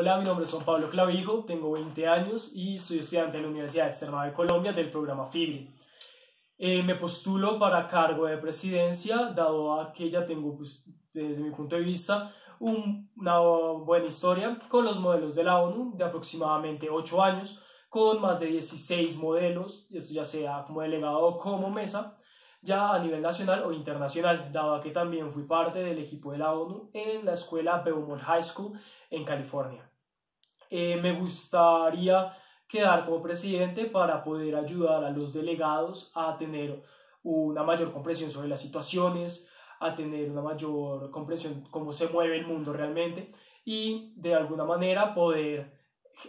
Hola, mi nombre es Juan Pablo Clavijo, tengo 20 años y soy estudiante de la Universidad Externa de Colombia del programa FIGRI. Eh, me postulo para cargo de presidencia, dado a que ya tengo, pues, desde mi punto de vista, una buena historia con los modelos de la ONU de aproximadamente 8 años, con más de 16 modelos, esto ya sea como delegado o como mesa, ya a nivel nacional o internacional, dado que también fui parte del equipo de la ONU en la escuela Beaumont High School en California. Eh, me gustaría quedar como presidente para poder ayudar a los delegados a tener una mayor comprensión sobre las situaciones, a tener una mayor comprensión cómo se mueve el mundo realmente y de alguna manera poder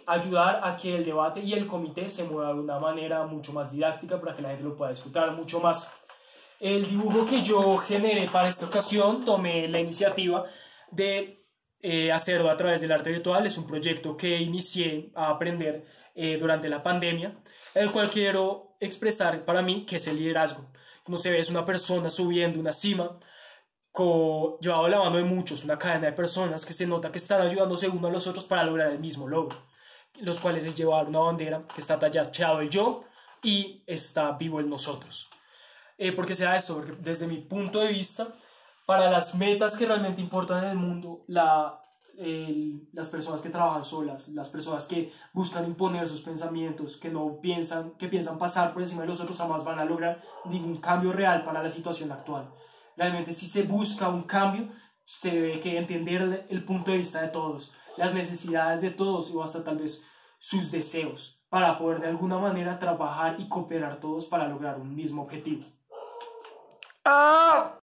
ayudar a que el debate y el comité se mueva de una manera mucho más didáctica para que la gente lo pueda disfrutar mucho más. El dibujo que yo generé para esta ocasión, tomé la iniciativa de eh, hacerlo a través del arte virtual. Es un proyecto que inicié a aprender eh, durante la pandemia, el cual quiero expresar para mí que es el liderazgo. Como se ve, es una persona subiendo una cima, llevado la mano de muchos, una cadena de personas que se nota que están ayudándose uno a los otros para lograr el mismo logro, los cuales es llevar una bandera que está tallada el yo y está vivo el nosotros. Eh, ¿Por qué se da esto? Porque desde mi punto de vista, para las metas que realmente importan en el mundo, la, las personas que trabajan solas, las personas que buscan imponer sus pensamientos, que no piensan, que piensan pasar por encima de los otros, jamás van a lograr ningún cambio real para la situación actual. Realmente si se busca un cambio, usted debe que entender el punto de vista de todos, las necesidades de todos y hasta tal vez sus deseos para poder de alguna manera trabajar y cooperar todos para lograr un mismo objetivo. 啊！